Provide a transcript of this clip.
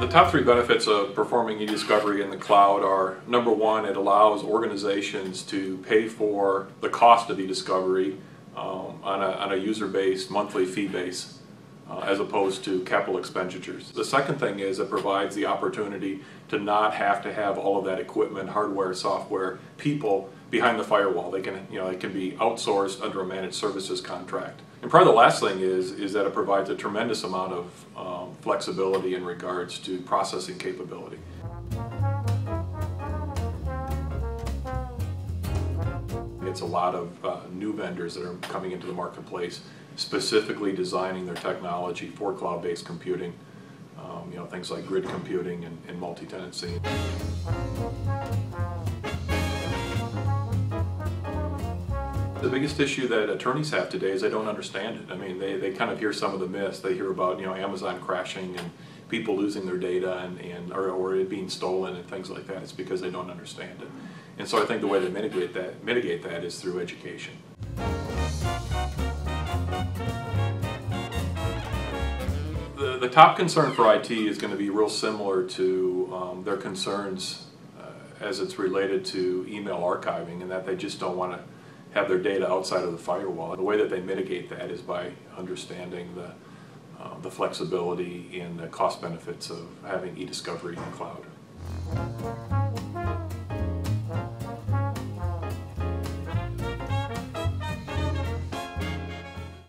The top three benefits of performing e-discovery in the cloud are, number one, it allows organizations to pay for the cost of e-discovery um, on, a, on a user-based monthly fee base uh, as opposed to capital expenditures. The second thing is it provides the opportunity to not have to have all of that equipment, hardware, software, people behind the firewall. They can, you know, it can be outsourced under a managed services contract. And probably the last thing is, is that it provides a tremendous amount of um, flexibility in regards to processing capability. A lot of uh, new vendors that are coming into the marketplace, specifically designing their technology for cloud-based computing. Um, you know, things like grid computing and, and multi-tenancy. The biggest issue that attorneys have today is they don't understand it. I mean, they, they kind of hear some of the myths. They hear about, you know, Amazon crashing and people losing their data and, and or, or it being stolen and things like that. It's because they don't understand it. And so I think the way to mitigate that, mitigate that is through education. The, the top concern for IT is going to be real similar to um, their concerns uh, as it's related to email archiving and that they just don't want to have their data outside of the firewall. The way that they mitigate that is by understanding the, uh, the flexibility and the cost benefits of having e-discovery in the cloud.